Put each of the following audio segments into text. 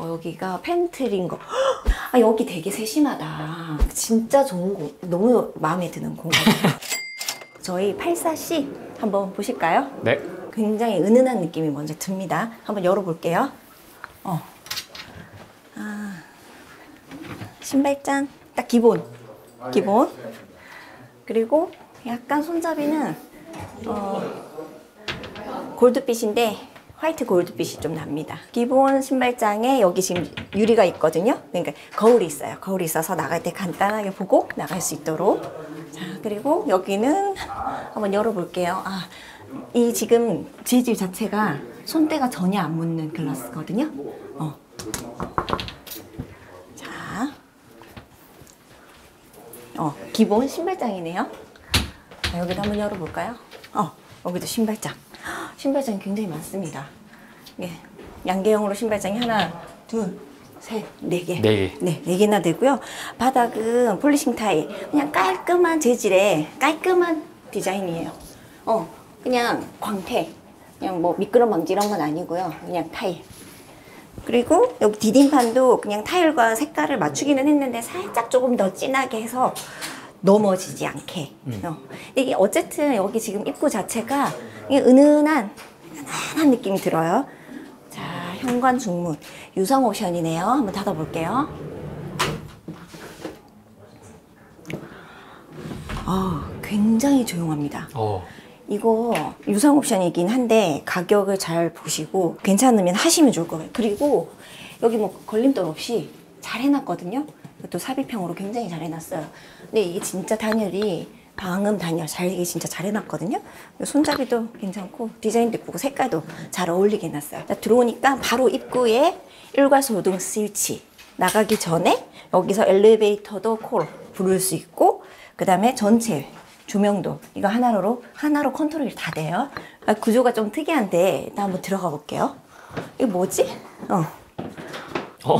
어, 여기가 팬트리인 거. 아, 여기 되게 세심하다. 진짜 좋은 공, 너무 마음에 드는 공간이에요. 저희 84C 한번 보실까요? 네. 굉장히 은은한 느낌이 먼저 듭니다. 한번 열어볼게요. 어. 아, 신발장 딱 기본, 기본. 그리고 약간 손잡이는 어, 골드빛인데 화이트 골드빛이 좀 납니다. 기본 신발장에 여기 지금 유리가 있거든요. 그러니까 거울이 있어요. 거울이 있어서 나갈 때 간단하게 보고 나갈 수 있도록. 자, 그리고 여기는 한번 열어볼게요. 아, 이 지금 재질 자체가 손때가 전혀 안 묻는 글라스거든요. 어. 자, 어, 기본 신발장이네요. 자, 여기도 한번 열어볼까요? 어, 여기도 신발장. 신발장이 굉장히 많습니다. 예, 양개형으로 신발장이 하나, 둘, 셋, 네 개. 네 개. 네, 네 개나 되고요. 바닥은 polishing 타일. 그냥 깔끔한 재질의 깔끔한 디자인이에요. 어, 그냥 광택. 그냥 뭐 미끄럼 방지 이런 건 아니고요. 그냥 타일. 그리고 여기 디딤판도 그냥 타일과 색깔을 맞추기는 했는데 살짝 조금 더 진하게 해서 넘어지지 않게. 어. 이게 어쨌든 여기 지금 입구 자체가 은은한, 은은한 느낌이 들어요. 자, 현관 중문. 유성 옵션이네요. 한번 닫아볼게요. 아, 굉장히 조용합니다. 어. 이거 유상 옵션이긴 한데 가격을 잘 보시고 괜찮으면 하시면 좋을 거예요. 그리고 여기 뭐 걸림돌 없이 잘 해놨거든요. 이것도 삽입형으로 굉장히 잘 해놨어요. 근데 이게 진짜 단열이 방음 단열 잘 이게 진짜 잘 해놨거든요. 손잡이도 괜찮고 디자인도 예쁘고 색깔도 잘 어울리게 해놨어요. 자, 들어오니까 바로 입구에 일괄소등 스위치 나가기 전에 여기서 엘리베이터도 콜 부를 수 있고 그 다음에 전체 조명도 이거 하나로 하나로 컨트롤이 다 돼요. 아, 구조가 좀 특이한데 일단 한번 들어가 볼게요. 이거 뭐지? 어. 어.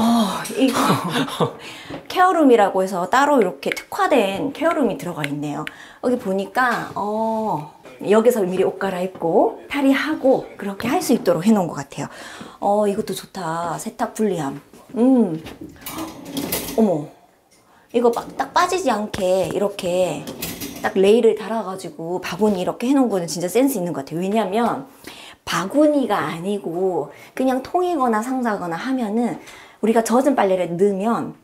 이거 케어룸이라고 해서 따로 이렇게 특화된 케어룸이 들어가 있네요. 여기 보니까 어 여기서 미리 옷 갈아입고 탈의하고 그렇게 할 수 있도록 해놓은 것 같아요. 어 이것도 좋다. 세탁 분리함. 음. 어머. 이거 막 딱 빠지지 않게 이렇게 딱 레일을 달아가지고 바구니 이렇게 해놓은 거는 진짜 센스 있는 것 같아요. 왜냐면 바구니가 아니고 그냥 통이거나 상자거나 하면은 우리가 젖은 빨래를 넣으면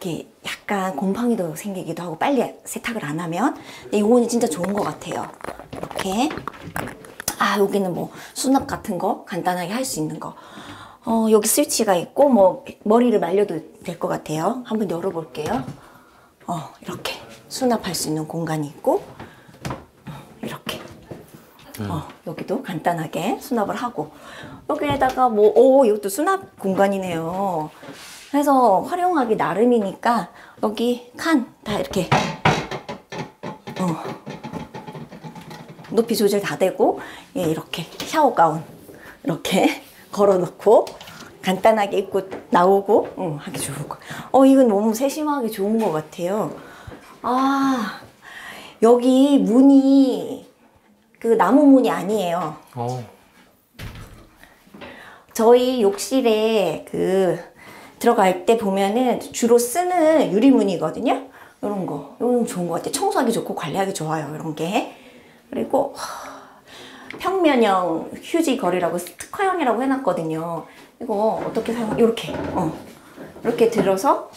이렇게 약간 곰팡이도 생기기도 하고 빨리 세탁을 안 하면 근데 이거는 진짜 좋은 것 같아요. 이렇게 아 여기는 뭐 수납 같은 거 간단하게 할 수 있는 거. 어 여기 스위치가 있고 뭐 머리를 말려도 될 것 같아요. 한번 열어볼게요. 어 이렇게 수납할 수 있는 공간이 있고 어, 여기도 간단하게 수납을 하고 여기에다가 뭐, 오, 이것도 수납 공간이네요. 그래서 활용하기 나름이니까 여기 칸 다 이렇게 어, 높이 조절 다 되고 예, 이렇게 샤워 가운 이렇게 걸어놓고 간단하게 입고 나오고 응, 하기 좋을 거. 어 이건 너무 세심하게 좋은 것 같아요. 아 여기 문이 그 나무 문이 아니에요. 어. 저희 욕실에 그 들어갈 때 보면은 주로 쓰는 유리문이거든요. 이런 거, 이런 거 좋은 것 같아요. 청소하기 좋고 관리하기 좋아요. 이런 게. 그리고 하, 평면형 휴지 거리라고 특화형이라고 해놨거든요. 이거 어떻게 사용? 이렇게, 어, 이렇게 들어서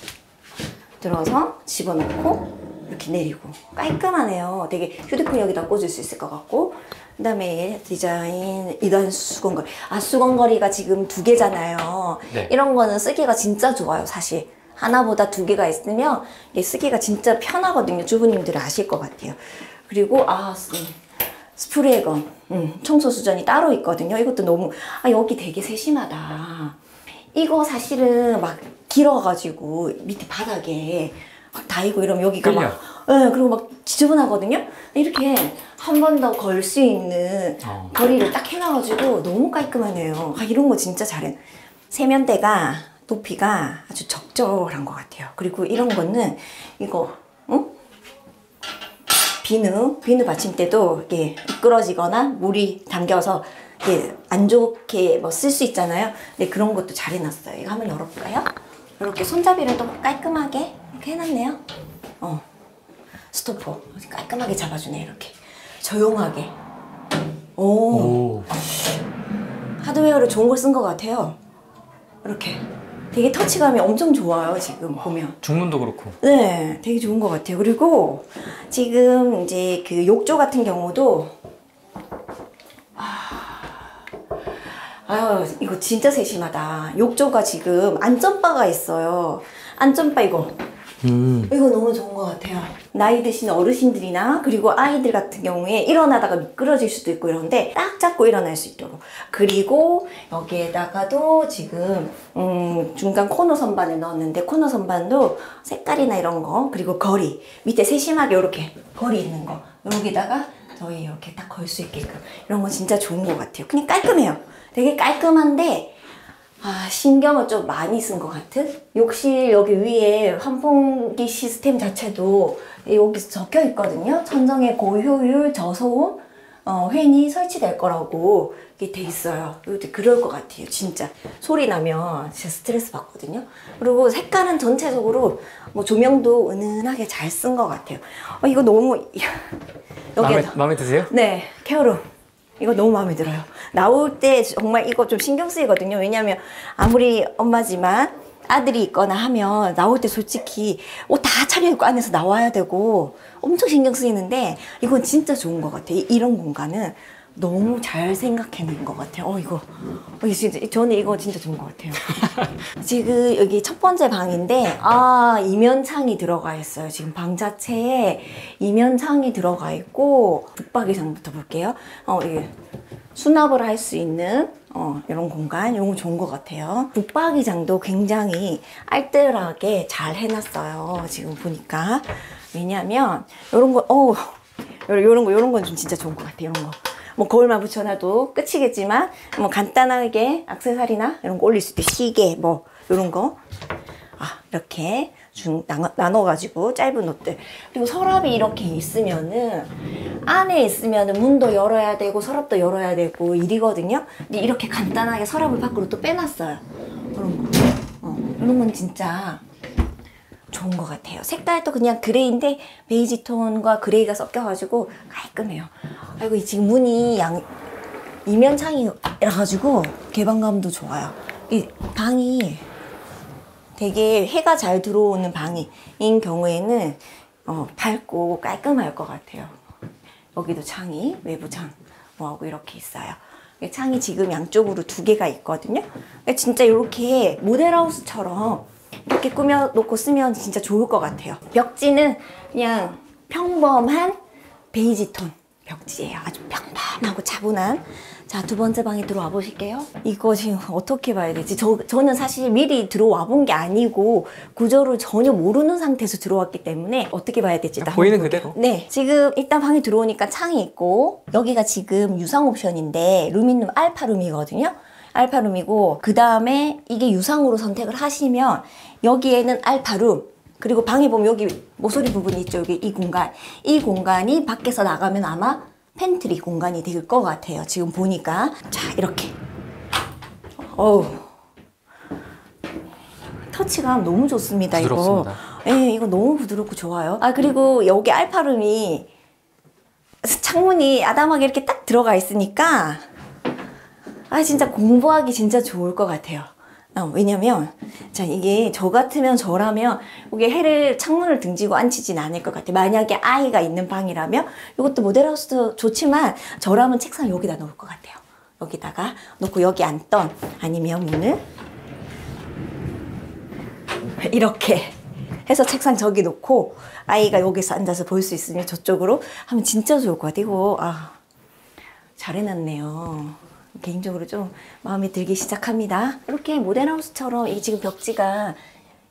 들어서 집어넣고 이렇게 내리고 깔끔하네요. 되게 휴대폰 여기다 꽂을 수 있을 것 같고 그 다음에 디자인 이단 수건거리 아 수건거리가 지금 두 개잖아요. 네. 이런 거는 쓰기가 진짜 좋아요. 사실 하나보다 두 개가 있으면 이게 쓰기가 진짜 편하거든요. 주부님들은 아실 것 같아요. 그리고 아 스- 스프레이건 음, 청소 수전이 따로 있거든요. 이것도 너무 아 여기 되게 세심하다. 이거 사실은 막 길어가지고 밑에 바닥에 막 닿이고 이러면 여기가 막, 예, 그리고 막 지저분하거든요. 이렇게 한 번 더 걸 수 있는 어. 거리를 딱 해놔가지고 너무 깔끔하네요. 아, 이런 거 진짜 잘해. 세면대가 높이가 아주 적절한 것 같아요. 그리고 이런 거는 이거, 응? 비누, 비누 받침대도 이게 미끄러지거나 물이 담겨서 이렇게 안 좋게 뭐 쓸 수 있잖아요. 근데 그런 것도 잘 해놨어요. 이거 한번 열어볼까요? 이렇게 손잡이를 또 깔끔하게 이렇게 해놨네요. 어. 스토퍼 깔끔하게 잡아주네 이렇게 조용하게. 오. 오. 하드웨어를 좋은 걸 쓴 것 같아요. 이렇게 되게 터치감이 엄청 좋아요 지금 보면. 중문도 그렇고. 네, 되게 좋은 것 같아요. 그리고 지금 이제 그 욕조 같은 경우도 아, 아유 이거 진짜 세심하다. 욕조가 지금 안전바가 있어요. 안전바 이거 음. 이거 너무 좋은 것 같아요. 나이 드신 어르신들이나 그리고 아이들 같은 경우에 일어나다가 미끄러질 수도 있고 이런데 딱 잡고 일어날 수 있도록. 그리고 여기에다가도 지금 음, 중간 코너 선반을 넣었는데 코너 선반도 색깔이나 이런 거 그리고 거리 밑에 세심하게 이렇게 거리 있는 거 여기다가 저희 이렇게 딱 걸 수 있게끔 이런 거 진짜 좋은 것 같아요. 그냥 깔끔해요. 되게 깔끔한데 아, 신경을 좀 많이 쓴 것 같은? 욕실 여기 위에 환풍기 시스템 자체도 여기 적혀 있거든요. 천정에 고효율 저소음 어, 팬이 설치될 거라고 이게 돼 있어요. 그럴 것 같아요. 진짜. 소리 나면 진짜 스트레스 받거든요. 그리고 색깔은 전체적으로 뭐 조명도 은은하게 잘 쓴 것 같아요. 어, 이거 너무. 마음에, 여기에다. 마음에 드세요? 네, 케어룸. 이거 너무 마음에 들어요. 나올 때 정말 이거 좀 신경 쓰이거든요. 왜냐면 아무리 엄마지만 아들이 있거나 하면 나올 때 솔직히 옷 다 차려입고 안에서 나와야 되고 엄청 신경 쓰이는데 이건 진짜 좋은 것 같아요. 이- 이런 공간은 너무 잘 생각해낸 것 같아요. 어, 이거. 어, 이거 진짜, 저는 이거 진짜 좋은 것 같아요. 지금 여기 첫 번째 방인데, 아, 이면창이 들어가 있어요. 지금 방 자체에 이면창이 들어가 있고, 북박이장부터 볼게요. 어, 이게 수납을 할 수 있는 어, 이런 공간, 이런 거 좋은 것 같아요. 북박이장도 굉장히 알뜰하게 잘 해놨어요. 지금 보니까. 왜냐면, 이런 거, 어 요런 거, 요런 건 좀 진짜 좋은 것 같아요. 이런 거. 뭐 거울만 붙여놔도 끝이겠지만, 뭐 간단하게 악세사리나 이런 거 올릴 수 있대. 시계, 뭐, 요런 거. 아, 이렇게 중, 나눠, 나눠 가지고 짧은 옷들. 그리고 서랍이 이렇게 있으면은, 안에 있으면은 문도 열어야 되고, 서랍도 열어야 되고, 일이거든요. 근데 이렇게 간단하게 서랍을 밖으로 또 빼놨어요. 이런 거. 어, 이런 건 진짜 좋은 것 같아요. 색깔도 그냥 gray인데, 베이지 톤과 gray가 섞여가지고 깔끔해요. 아이고, 이 지금 문이 양, 이면 창이라 가지고 개방감도 좋아요. 이 방이 되게 해가 잘 들어오는 방인 경우에는 어, 밝고 깔끔할 것 같아요. 여기도 창이 외부 창 뭐하고 이렇게 있어요. 창이 지금 양쪽으로 두 개가 있거든요. 진짜 이렇게 모델하우스처럼 이렇게 꾸며 놓고 쓰면 진짜 좋을 것 같아요. 벽지는 그냥 평범한 베이지 톤 벽지예요. 아주 평범하고 차분한. 자, 두 번째 방에 들어와 보실게요. 이거 지금 어떻게 봐야 되지? 저, 저는 사실 미리 들어와 본 게 아니고 구조를 전혀 모르는 상태에서 들어왔기 때문에 어떻게 봐야 될지 일단 보이는 한번 볼게요. 그대로? 네. 지금 일단 방에 들어오니까 창이 있고 여기가 지금 유상 옵션인데 룸인룸 알파룸이거든요. 알파룸이고 그 다음에 이게 유상으로 선택을 하시면 여기에는 알파룸 그리고 방에 보면 여기 모서리 부분이 있죠. 여기 이 공간. 이 공간이 밖에서 나가면 아마 팬트리 공간이 될 것 같아요. 지금 보니까. 자, 이렇게. 어우. 터치감 너무 좋습니다. 이거. 부드럽습니다. 예, 이거 너무 부드럽고 좋아요. 아, 그리고 여기 알파룸이 창문이 아담하게 이렇게 딱 들어가 있으니까 아 진짜 공부하기 진짜 좋을 것 같아요. 어, 왜냐면 자 이게 저 같으면 저라면 이게 해를 창문을 등지고 앉히진 않을 것 같아요. 만약에 아이가 있는 방이라면 이것도 모델하우스도 좋지만 저라면 책상 여기다 놓을 것 같아요. 여기다가 놓고 여기 앉던 아니면 문을 이렇게 해서 책상 저기 놓고 아이가 여기서 앉아서 볼 수 있으면 저쪽으로 하면 진짜 좋을 것 같아요. 아 잘 해놨네요. 개인적으로 좀 마음에 들기 시작합니다. 이렇게 모델하우스처럼 이 지금 벽지가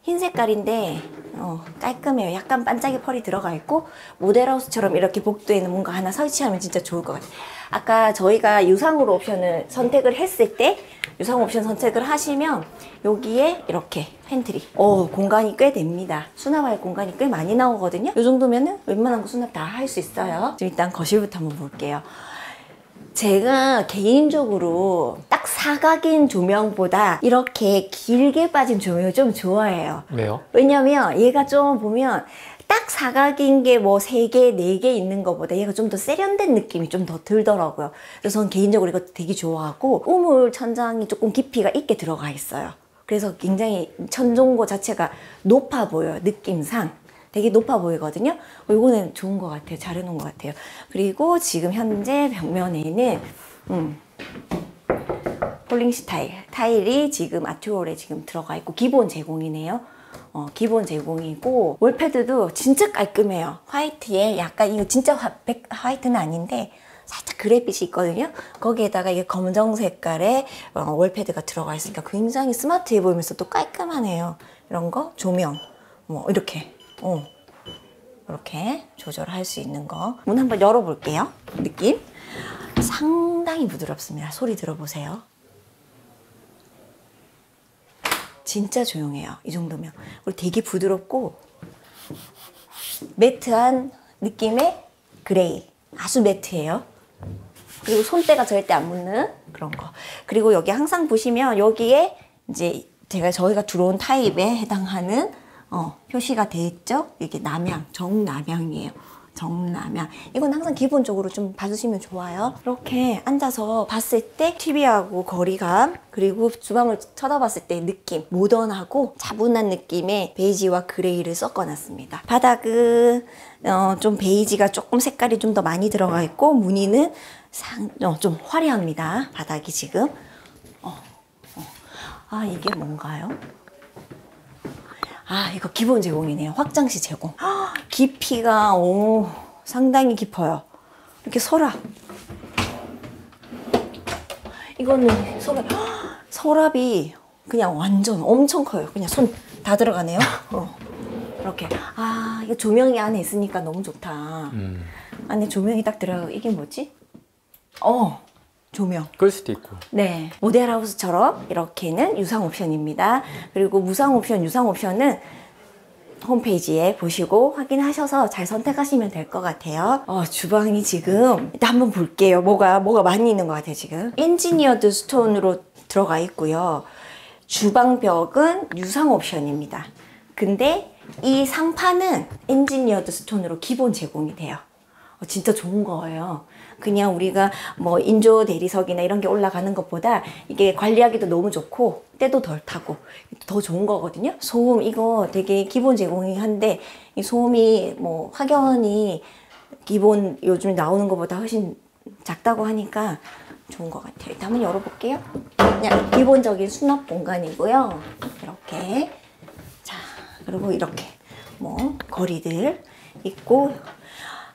흰 색깔인데 어, 깔끔해요. 약간 반짝이 펄이 들어가 있고 모델하우스처럼 이렇게 복도에는 뭔가 하나 설치하면 진짜 좋을 것 같아요. 아까 저희가 유상으로 옵션을 선택을 했을 때 유상 옵션 선택을 하시면 여기에 이렇게 팬트리 어 공간이 꽤 됩니다. 수납할 공간이 꽤 많이 나오거든요. 이 정도면은 웬만한 거 수납 다 할 수 있어요. 지금 일단 거실부터 한번 볼게요. 제가 개인적으로 딱 사각인 조명보다 이렇게 길게 빠진 조명을 좀 좋아해요. 왜요? 왜냐면 얘가 좀 보면 딱 사각인 게 뭐 세 개, 네 개 있는 것보다 얘가 좀 더 세련된 느낌이 좀 더 들더라고요. 그래서 저는 개인적으로 이거 되게 좋아하고 우물 천장이 조금 깊이가 있게 들어가 있어요. 그래서 굉장히 천정고 자체가 높아 보여요. 느낌상. 되게 높아 보이거든요. 어, 이거는 좋은 것 같아요. 잘 해놓은 것 같아요. 그리고 지금 현재 벽면에는 음, 폴링시 타일. 타일이 지금 아트월에 지금 들어가 있고 기본 제공이네요. 어, 기본 제공이고 월패드도 진짜 깔끔해요. 화이트에 약간 이거 진짜 화, 백, 화이트는 아닌데 살짝 그래빛이 있거든요. 거기에다가 이게 검정 색깔의 어, 월패드가 들어가 있으니까 굉장히 스마트해 보이면서 또 깔끔하네요. 이런 거 조명 뭐 이렇게 어. 이렇게 조절할 수 있는 거. 문 한번 열어볼게요. 느낌 상당히 부드럽습니다. 소리 들어보세요. 진짜 조용해요. 이 정도면. 그리고 되게 부드럽고 매트한 느낌의 그레이. 아주 매트해요. 그리고 손때가 절대 안 묻는 그런 거. 그리고 여기 항상 보시면 여기에 이제 제가 저희가 들어온 타입에 해당하는 어, 표시가 돼 있죠? 이게 남양, 정남양이에요. 정남양. 이건 항상 기본적으로 좀 봐주시면 좋아요. 이렇게 앉아서 봤을 때 TV하고 거리감, 그리고 주방을 쳐다봤을 때 느낌, 모던하고 차분한 느낌의 베이지와 그레이를 섞어놨습니다. 바닥은 어, 좀 베이지가 조금 색깔이 좀 더 많이 들어가 있고 무늬는 상, 어, 좀 화려합니다. 바닥이 지금. 어, 어. 아 이게 뭔가요? 아, 이거 기본 제공이네요. 확장시 제공. 헉, 깊이가, 오, 상당히 깊어요. 이렇게 서랍. 이거는 서랍, 헉, 서랍이 그냥 완전 엄청 커요. 그냥 손 다 들어가네요. 어. 이렇게. 아, 이거 조명이 안에 있으니까 너무 좋다. 음. 안에 조명이 딱 들어가고, 이게 뭐지? 어, 조명. 끌 수도 있고. 네. 모델하우스처럼 이렇게는 유상 옵션입니다. 그리고 무상 옵션, 유상 옵션은 홈페이지에 보시고 확인하셔서 잘 선택하시면 될 것 같아요. 어, 주방이 지금 일단 한번 볼게요. 뭐가 뭐가 많이 있는 것 같아요 지금. engineered stone으로 들어가 있고요. 주방 벽은 유상 옵션입니다. 근데 이 상판은 engineered stone으로 기본 제공이 돼요. 어, 진짜 좋은 거예요. 그냥 우리가 뭐 인조 대리석이나 이런 게 올라가는 것보다 이게 관리하기도 너무 좋고 때도 덜 타고 더 좋은 거거든요. 소음 이거 되게 기본 제공이 한데 이 소음이 뭐 확연히 기본 요즘 나오는 것보다 훨씬 작다고 하니까 좋은 것 같아요. 일단 한번 열어볼게요. 그냥 기본적인 수납 공간이고요. 이렇게 자 그리고 이렇게 뭐 거리들 있고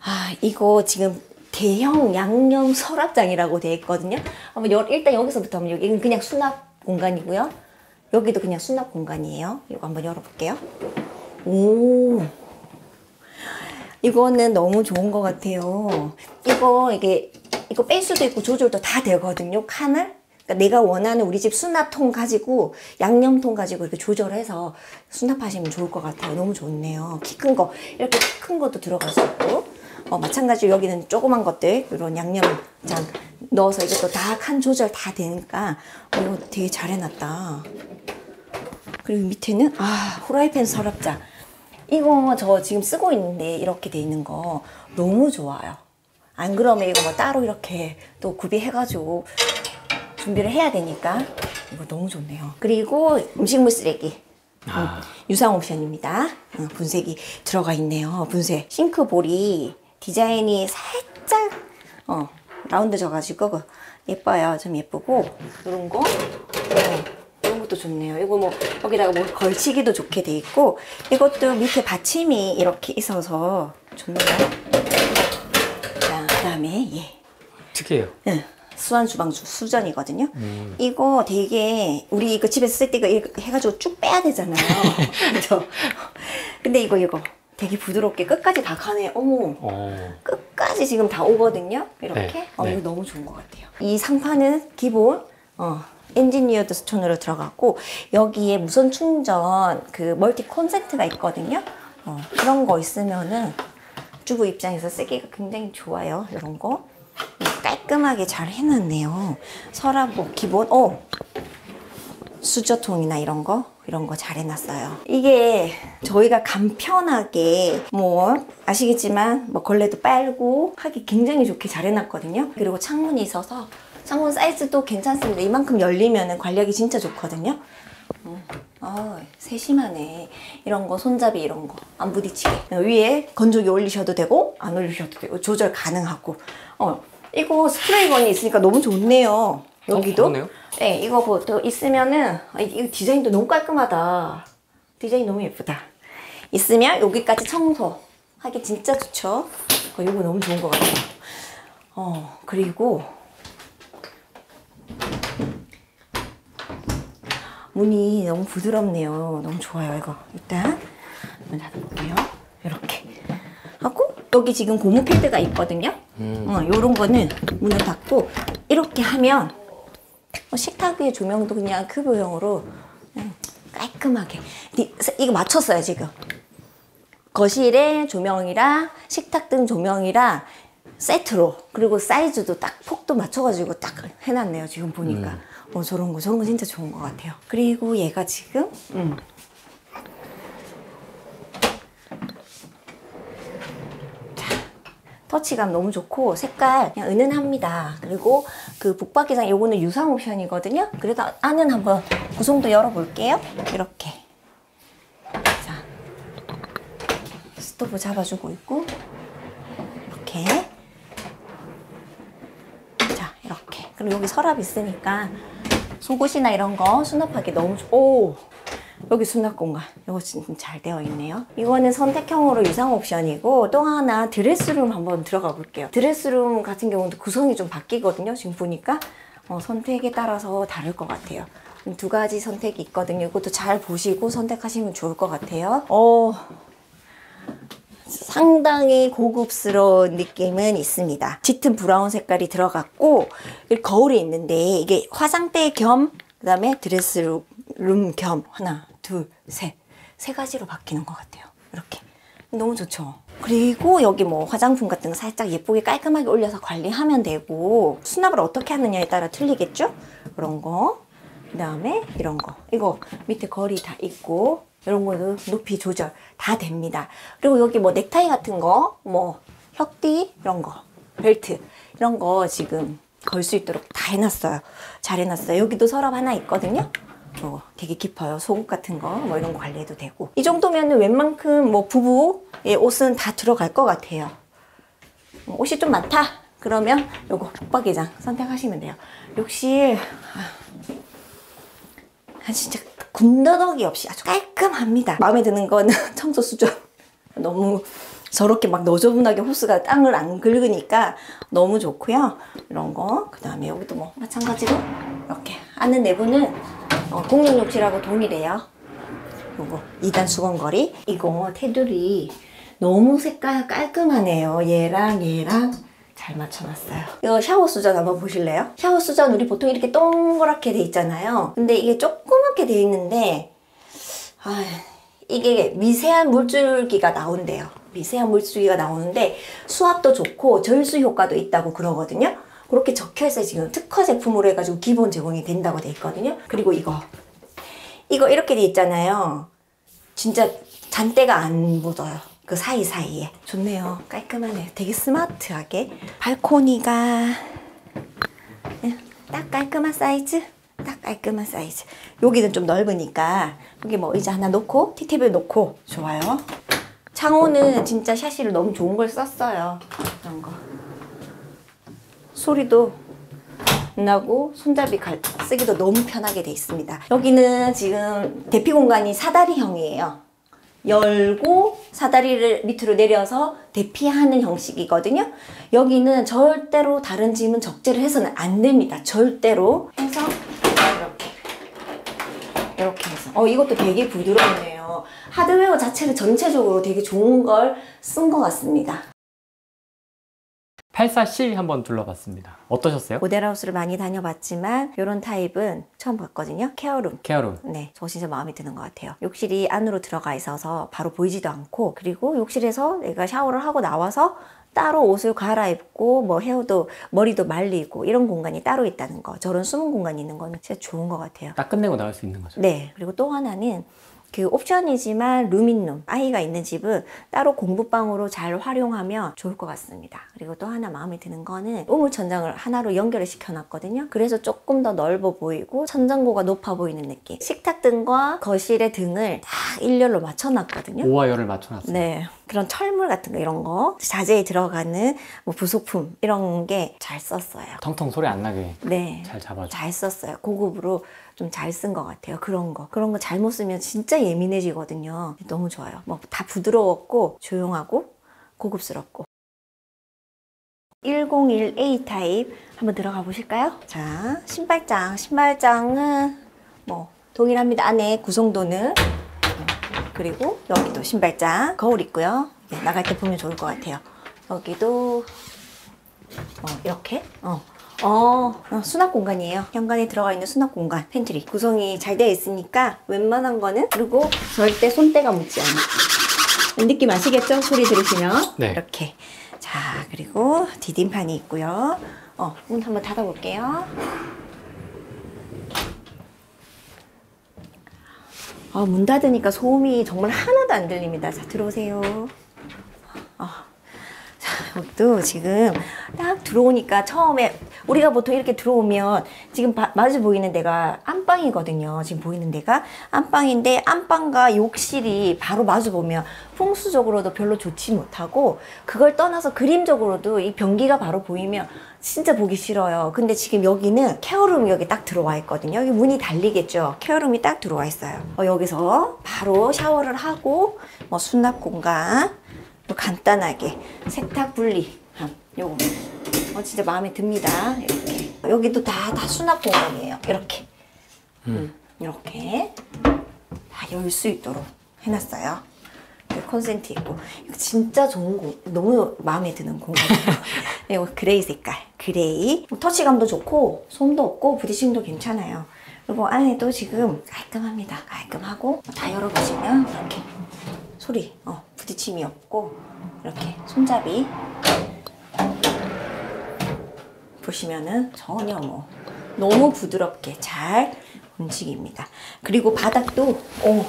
아 이거 지금 대형 양념 서랍장이라고 되어 있거든요. 한번 열, 일단 여기서부터 한번 여기 그냥 수납 공간이고요. 여기도 그냥 수납 공간이에요. 이거 한번 열어볼게요. 오. 이거는 너무 좋은 것 같아요. 이거 이게 이거 뺄 수도 있고 조절도 다 되거든요. 칸을. 그러니까 내가 원하는 우리 집 수납통 가지고 양념통 가지고 이렇게 조절해서 수납하시면 좋을 것 같아요. 너무 좋네요. 키 큰 거 이렇게 키큰 것도 들어갈 수 있고 어, 마찬가지로 여기는 조그만 것들 이런 양념장 넣어서 이것도 다칸 조절 다 되니까 어, 이거 되게 잘 해놨다. 그리고 밑에는 아 후라이팬 서랍장 이거 저 지금 쓰고 있는데 이렇게 돼 있는 거 너무 좋아요. 안 그러면 이거 뭐 따로 이렇게 또 구비해가지고 준비를 해야 되니까 이거 너무 좋네요. 그리고 음식물 쓰레기 아. 음, 유상 옵션입니다. 음, 분쇄기 들어가 있네요. 분쇄 싱크볼이 디자인이 살짝 어, 라운드져가지고 그 예뻐요. 좀 예쁘고 이런 거 어, 이런 것도 좋네요. 이거 뭐 여기다가 뭐 걸치기도 좋게 돼 있고 이것도 밑에 받침이 이렇게 있어서 좋네요. 자 그다음에 예. 특이해요. 응. 수완 주방수 수전이거든요. 이거 되게 우리 이거 집에서 쓸 때 이거 해가지고 쭉 빼야 되잖아요. 근데 이거 이거 되게 부드럽게 끝까지 다 가네. 어머. 어. 끝까지 지금 다 오거든요. 이렇게. 네, 어, 네. 이거 너무 좋은 것 같아요. 이 상판은 기본, 어, engineered stone으로 들어갔고, 여기에 무선 충전 그 멀티 콘센트가 있거든요. 어, 그런 거 있으면은 주부 입장에서 쓰기가 굉장히 좋아요. 이런 거. 음, 깔끔 깔끔하게 잘 해놨네요. 서랍 뭐 기본, 어! 수저통이나 이런 거 이런 거 잘 해놨어요. 이게 저희가 간편하게 뭐 아시겠지만 뭐 걸레도 빨고 하기 굉장히 좋게 잘 해놨거든요. 그리고 창문이 있어서 창문 사이즈도 괜찮습니다. 이만큼 열리면 관리하기 진짜 좋거든요. 음. 아, 세심하네. 이런 거, 손잡이 이런 거. 안 부딪히게. 위에 건조기 올리셔도 되고, 안 올리셔도 되고, 조절 가능하고. 어, 이거 스프레이건이 있으니까 너무 좋네요. 여기도. 어. 네, 이거 뭐또 있으면은, 아, 이거 디자인도 너무 깔끔하다. 디자인 너무 예쁘다. 있으면 여기까지 청소. 하기 진짜 좋죠. 어, 이거 너무 좋은 것 같아요. 어, 그리고, 문이 너무 부드럽네요. 너무 좋아요, 이거. 일단, 문 닫아볼게요. 이렇게. 하고, 여기 지금 고무 패드가 있거든요. 어, 요런 거는 문을 닫고, 이렇게 하면, 어, 식탁 위에 조명도 그냥 큐브형으로 그냥 깔끔하게. 이- 이거 맞췄어요, 지금. 거실에 조명이랑 식탁등 조명이랑 세트로 그리고 사이즈도 딱 폭도 맞춰가지고 딱 해놨네요 지금 보니까 어 저런 거 저런 거 진짜 좋은 것 같아요 그리고 얘가 지금 음. 자, 터치감 너무 좋고 색깔 그냥 은은합니다 그리고 그 북박이장 요거는 유상 옵션이거든요. 그래도 안은 한번 구성도 열어볼게요. 이렇게. 자 스토브 잡아주고 있고 이렇게. 자 이렇게. 그리고 여기 서랍 있으니까 속옷이나 이런 거 수납하기 너무 좋... 오 여기 수납 공간 이거 진짜 잘 되어 있네요. 이거는 선택형으로 유상 옵션이고 또 하나 드레스룸 한번 들어가 볼게요. 드레스룸 같은 경우도 구성이 좀 바뀌거든요 지금 보니까. 어, 선택에 따라서 다를 것 같아요. 두 가지 선택이 있거든요. 이것도 잘 보시고 선택하시면 좋을 것 같아요. 어 상당히 고급스러운 느낌은 있습니다. 짙은 브라운 색깔이 들어갔고 거울이 있는데 이게 화장대 겸 그 다음에 드레스룸 겸 하나 둘 셋 세 가지로 바뀌는 것 같아요. 이렇게 너무 좋죠. 그리고 여기 뭐 화장품 같은 거 살짝 예쁘게 깔끔하게 올려서 관리하면 되고 수납을 어떻게 하느냐에 따라 틀리겠죠? 그런 거. 그 다음에 이런 거. 이거 밑에 거리 다 있고 이런 거도 높이 조절 다 됩니다. 그리고 여기 뭐 넥타이 같은 거, 뭐 혁띠 이런 거, 벨트 이런 거 지금 걸 수 있도록 다 해놨어요. 잘 해놨어요. 여기도 서랍 하나 있거든요. 어, 되게 깊어요. 속옷 같은 거, 뭐 이런 거 관리해도 되고. 이 정도면은 웬만큼 뭐 부부의 옷은 다 들어갈 것 같아요. 어, 옷이 좀 많다? 그러면 요거 북박이장 선택하시면 돼요. 욕실, 아, 진짜 군더더기 없이 아주 깔끔합니다. 마음에 드는 거는 청소 수전. 너무 저렇게 막 너저분하게 호스가 땅을 안 긁으니까 너무 좋고요. 이런 거. 그 다음에 여기도 뭐 마찬가지로 이렇게 안은 내부는 어, 공용 욕실하고 동일해요. 요거 2단 수건거리. 이거 테두리 너무 색깔 깔끔하네요. 얘랑 얘랑 잘 맞춰놨어요. 이거 샤워 수전 한번 보실래요? 샤워 수전 우리 보통 이렇게 동그랗게 돼 있잖아요. 근데 이게 조그맣게 돼 있는데 아, 이게 미세한 물줄기가 나온대요. 미세한 물줄기가 나오는데 수압도 좋고 절수 효과도 있다고 그러거든요. 그렇게 적혀 있어요. 지금 특허 제품으로 해가지고 기본 제공이 된다고 돼 있거든요. 그리고 이거 이거 이렇게 돼 있잖아요. 진짜 잔때가 안 묻어요. 그 사이사이에. 좋네요. 깔끔하네요. 되게 스마트하게. 발코니가 예, 딱 깔끔한 사이즈. 딱 깔끔한 사이즈. 여기는 좀 넓으니까 여기 뭐 의자 하나 놓고 티테이블 놓고 좋아요. 창호는 진짜 샤시를 너무 좋은 걸 썼어요. 이런 거. 소리도 나고 손잡이 갈, 쓰기도 너무 편하게 돼 있습니다. 여기는 지금 대피 공간이 사다리형이에요. 열고 사다리를 밑으로 내려서 대피하는 형식이거든요. 여기는 절대로 다른 짐은 적재를 해서는 안 됩니다. 절대로 해서 이렇게 이렇게 해서 어 이것도 되게 부드럽네요. 하드웨어 자체를 전체적으로 되게 좋은 걸 쓴 것 같습니다. 84C 한번 둘러봤습니다. 어떠셨어요? 모델하우스를 많이 다녀봤지만 이런 타입은 처음 봤거든요. 케어룸. 케어룸. 네, 저 진짜 마음에 드는 것 같아요. 욕실이 안으로 들어가 있어서 바로 보이지도 않고, 그리고 욕실에서 내가 샤워를 하고 나와서 따로 옷을 갈아입고 뭐 헤어도 머리도 말리고 이런 공간이 따로 있다는 거. 저런 숨은 공간이 있는 거는 진짜 좋은 것 같아요. 딱 끝내고 나갈 수 있는 거죠. 네. 그리고 또 하나는 그 옵션이지만 룸인룸 아이가 있는 집은 따로 공부방으로 잘 활용하면 좋을 것 같습니다. 그리고 또 하나 마음에 드는 거는 우물 천장을 하나로 연결을 시켜놨거든요. 그래서 조금 더 넓어 보이고 천장고가 높아 보이는 느낌. 식탁 등과 거실의 등을 다 일렬로 맞춰놨거든요. 오와열을 맞춰놨어요. 네. 그런 철물 같은 거 이런 거 자재에 들어가는 뭐 부속품 이런 게 잘 썼어요. 텅텅 소리 안 나게 네. 잘 잡아줘. 잘 썼어요. 고급으로 좀 잘 쓴 것 같아요. 그런 거. 그런 거 잘못 쓰면 진짜 예민해지거든요. 너무 좋아요. 뭐 다 부드러웠고, 조용하고, 고급스럽고. 101A 타입 한번 들어가 보실까요? 자, 신발장. 신발장은 뭐 동일합니다. 안에 구성도는. 그리고 여기도 신발장. 거울 있고요. 네, 나갈 때 보면 좋을 것 같아요. 여기도 어, 이렇게 어. 어, 어, 수납 공간이에요. 현관에 들어가 있는 수납 공간, 팬트리. 구성이 잘 되어 있으니까 웬만한 거는 그리고 절대 손때가 묻지 않아. 느낌 아시겠죠? 소리 들으시면. 네. 이렇게. 자, 그리고 디딤판이 있고요. 어, 문 한번 닫아볼게요. 아, 문 닫으니까 소음이 정말 하나도 안 들립니다. 자, 들어오세요. 자, 여기도 지금 딱 들어오니까 처음에 우리가 보통 이렇게 들어오면 지금 바- 마주 보이는 데가 안방이거든요. 지금 보이는 데가 안방인데 안방과 욕실이 바로 마주 보면 풍수적으로도 별로 좋지 못하고 그걸 떠나서 그림적으로도 이 변기가 바로 보이면 진짜 보기 싫어요. 근데 지금 여기는 케어룸이 여기 딱 들어와 있거든요. 여기 문이 달리겠죠. 케어룸이 딱 들어와 있어요. 어, 여기서 바로 샤워를 하고 뭐 수납 공간 뭐 간단하게 세탁 분리함 요거. 어, 진짜 마음에 듭니다. 이렇게. 여기도 다, 다 수납 공간이에요. 이렇게. 음, 이렇게. 다 열 수 있도록 해놨어요. 여기 콘센트 있고. 이거 진짜 좋은 공 너무 마음에 드는 공간이에요. 이거 gray 색깔. gray. 터치감도 좋고 소음도 없고 부딪힘도 괜찮아요. 그리고 안에도 지금 깔끔합니다. 깔끔하고. 다 열어보시면 이렇게 소리, 어, 부딪힘이 없고 이렇게 손잡이 보시면은 전혀 뭐 너무 부드럽게 잘 움직입니다. 그리고 바닥도 오,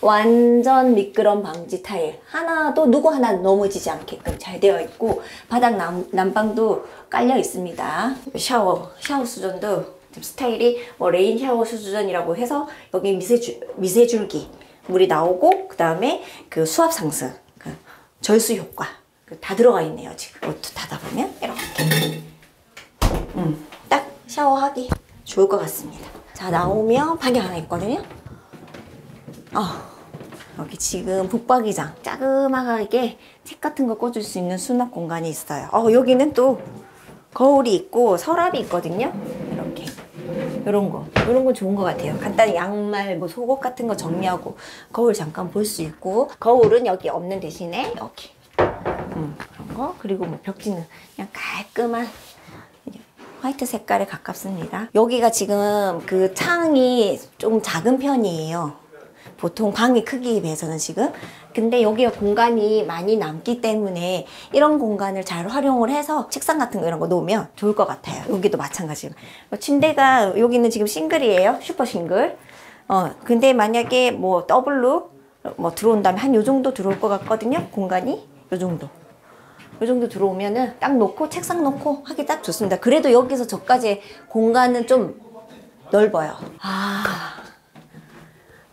완전 미끄럼 방지 타일 하나도 누구 하나 넘어지지 않게끔 잘 되어 있고 바닥 난, 난방도 깔려 있습니다. 샤워 샤워 수전도 스타일이 뭐 rain 샤워 수전이라고 해서 여기 미세줄 미세줄기 물이 나오고 그 다음에 그 수압 상승, 그 절수 효과 그다 들어가 있네요 지금. 이것도 닫아보면 이렇게. 음, 딱 샤워하기 좋을 것 같습니다. 자 나오면 방이 하나 있거든요. 어, 여기 지금 북박이장 자그마하게 책 같은 거 꽂을 수 있는 수납 공간이 있어요. 어 여기는 또 거울이 있고 서랍이 있거든요. 이렇게. 이런 거. 이런 거 좋은 것 같아요. 간단히 양말 뭐 속옷 같은 거 정리하고 거울 잠깐 볼 수 있고. 거울은 여기 없는 대신에 여기. 음, 그런 거. 그리고 뭐 벽지는 그냥 깔끔한 화이트 색깔에 가깝습니다. 여기가 지금 그 창이 좀 작은 편이에요 보통 방의 크기에 비해서는 지금. 근데 여기가 공간이 많이 남기 때문에 이런 공간을 잘 활용을 해서 책상 같은 거 이런 거 놓으면 좋을 것 같아요. 여기도 마찬가지로 침대가 여기는 지금 싱글이에요. 슈퍼 싱글. 어 근데 만약에 뭐 더블로 뭐 들어온다면 한 요 정도 들어올 것 같거든요. 공간이. 요 정도. 요 정도 들어오면은 딱 놓고 책상 놓고 하기 딱 좋습니다. 그래도 여기서 저까지 공간은 좀 넓어요. 아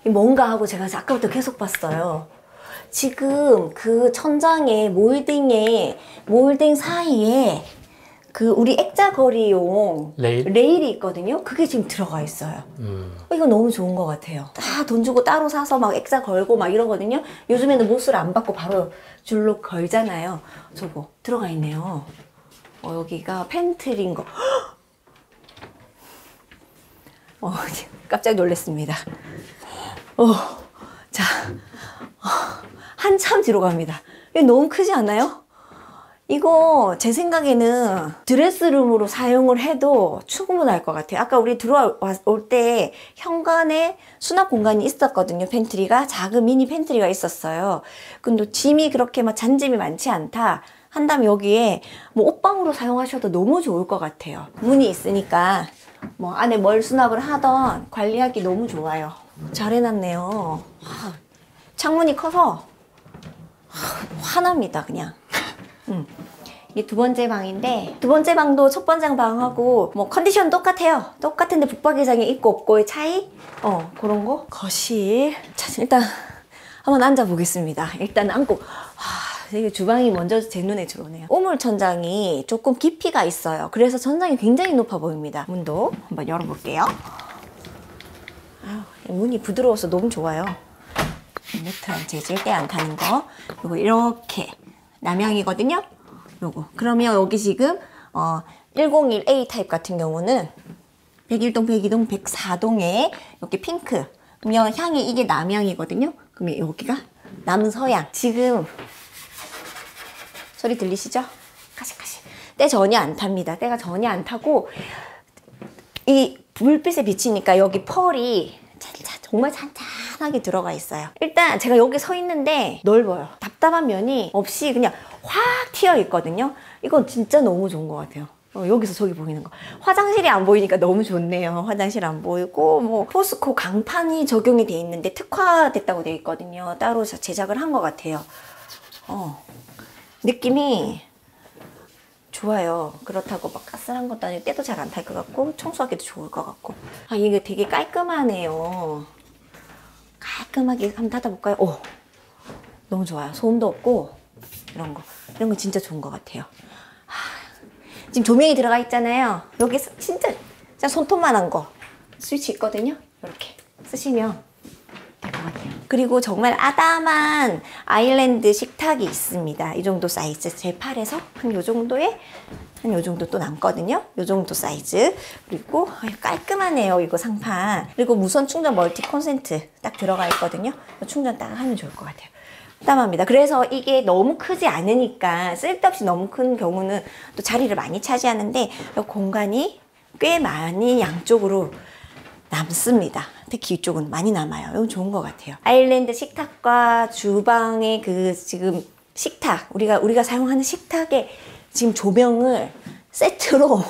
뭔가 하고 제가 아까부터 계속 봤어요. 지금 그 천장에 몰딩에 몰딩 사이에 그 우리 액자걸이용 레일? 레일이 있거든요. 그게 지금 들어가 있어요. 음. 어, 이거 너무 좋은 것 같아요. 다 돈 주고 따로 사서 막 액자 걸고 막 이러거든요. 요즘에는 못을 안 박고 바로 줄로 걸잖아요. 저거 들어가 있네요. 어, 여기가 팬트리인 거. 어, 깜짝 놀랐습니다. 어, 자, 어, 한참 뒤로 갑니다. 너무 크지 않아요? 이거 제 생각에는 드레스룸으로 사용을 해도 충분할 것 같아요. 아까 우리 들어올 때 현관에 수납 공간이 있었거든요. 팬트리가 작은 미니 팬트리가 있었어요. 근데 짐이 그렇게 막 잔짐이 많지 않다 한 다음에 여기에 뭐 옷방으로 사용하셔도 너무 좋을 것 같아요. 문이 있으니까 뭐 안에 뭘 수납을 하던 관리하기 너무 좋아요. 잘 해놨네요. 와, 창문이 커서 하, 화납니다, 그냥. 음. 이게 두 번째 방인데 두 번째 방도 첫 번째 방하고 뭐 컨디션 똑같아요. 똑같은데 북박이장이 있고 없고의 차이? 어 그런 거. 거실. 자 일단 한번 앉아 보겠습니다. 일단 앉고 하, 이게 주방이 먼저 제 눈에 들어오네요. 우물 천장이 조금 깊이가 있어요. 그래서 천장이 굉장히 높아 보입니다. 문도 한번 열어볼게요. 아유, 이 문이 부드러워서 너무 좋아요. 매트한 재질 때 안 타는 거. 요거 이렇게 남향이거든요. 요거. 그러면 여기 지금 어 101A 타입 같은 경우는 101동, 102동, 104동에 이렇게 핑크. 그러면 향이 이게 남향이거든요. 그러면 여기가 남서양. 지금 소리 들리시죠? 가시가시. 때 전혀 안 탑니다. 때가 전혀 안 타고 이 불빛에 비치니까 여기 펄이 정말 찬찬하게 들어가 있어요. 일단 제가 여기 서 있는데 넓어요. 답답한 면이 없이 그냥 확 튀어 있거든요. 이건 진짜 너무 좋은 것 같아요. 어, 여기서 저기 보이는 거. 화장실이 안 보이니까 너무 좋네요. 화장실 안 보이고, 뭐, 포스코 강판이 적용이 돼 있는데 특화됐다고 돼 있거든요. 따로 제작을 한 것 같아요. 어. 느낌이 좋아요. 그렇다고 막 까슬한 것도 아니고 때도 잘 안 탈 것 같고 청소하기도 좋을 것 같고 아 이게 되게 깔끔하네요. 깔끔하게 한번 닫아볼까요? 오 너무 좋아요. 소음도 없고 이런 거 이런 거 진짜 좋은 것 같아요. 하, 지금 조명이 들어가 있잖아요. 여기 서 진짜 진짜 손톱만한 거 스위치 있거든요. 이렇게 쓰시면. 그리고 정말 아담한 아일랜드 식탁이 있습니다. 이 정도 사이즈. 제 팔에서 한 요 정도에 한 요 정도 또 남거든요. 요 정도 사이즈. 그리고 깔끔하네요. 이거 상판. 그리고 무선 충전 멀티 콘센트 딱 들어가 있거든요. 충전 딱 하면 좋을 것 같아요. 담합니다. 그래서 이게 너무 크지 않으니까 쓸데없이 너무 큰 경우는 또 자리를 많이 차지하는데 이 공간이 꽤 많이 양쪽으로 남습니다. 특히 이쪽은 많이 남아요. 이건 좋은 것 같아요. 아일랜드 식탁과 주방의 그 지금 식탁 우리가 우리가 사용하는 식탁에 지금 조명을 세트로